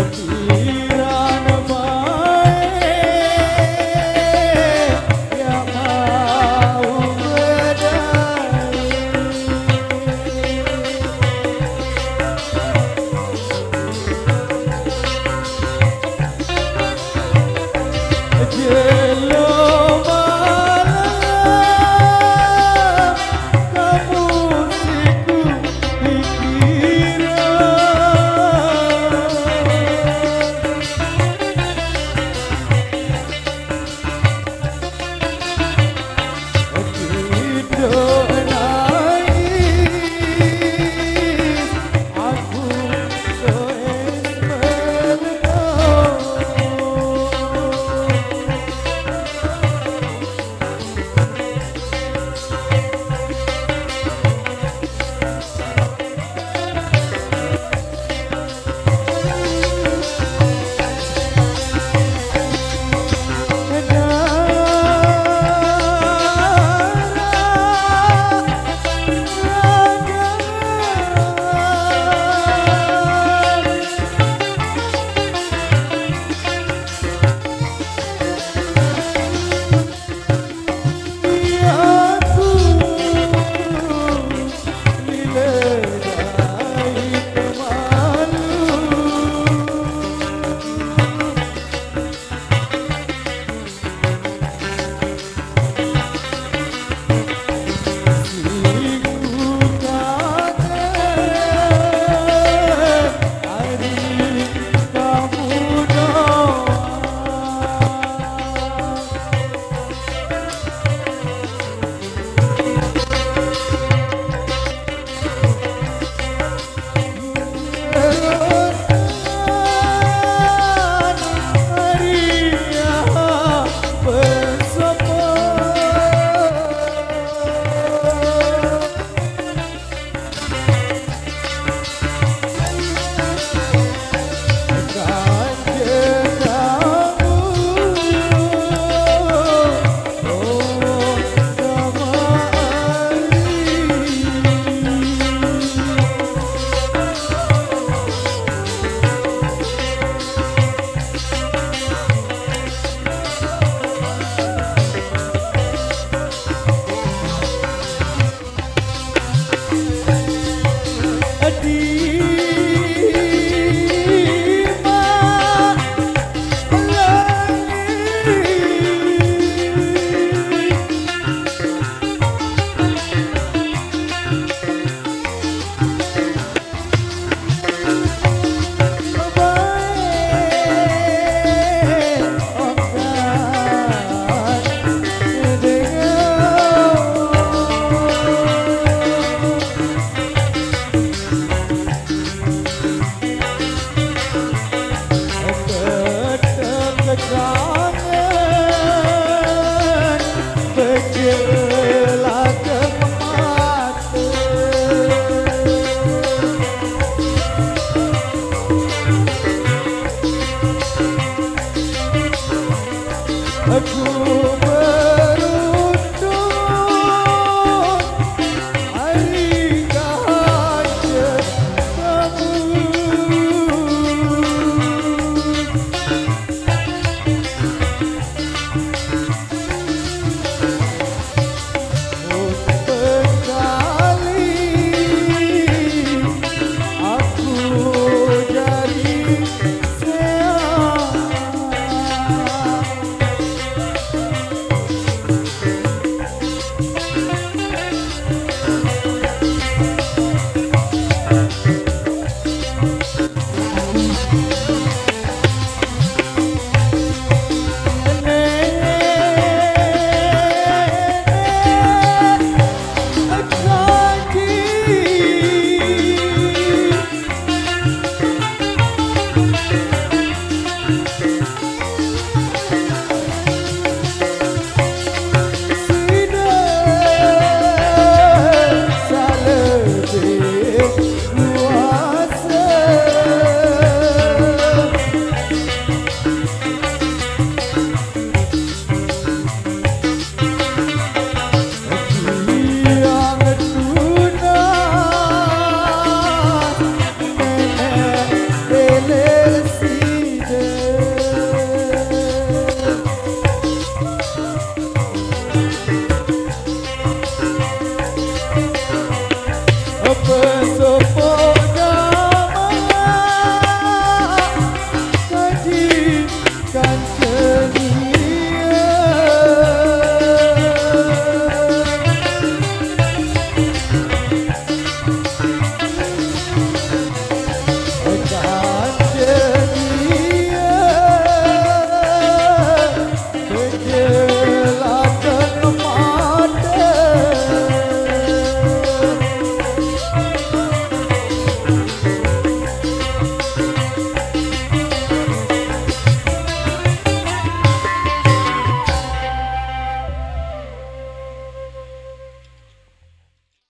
aqui.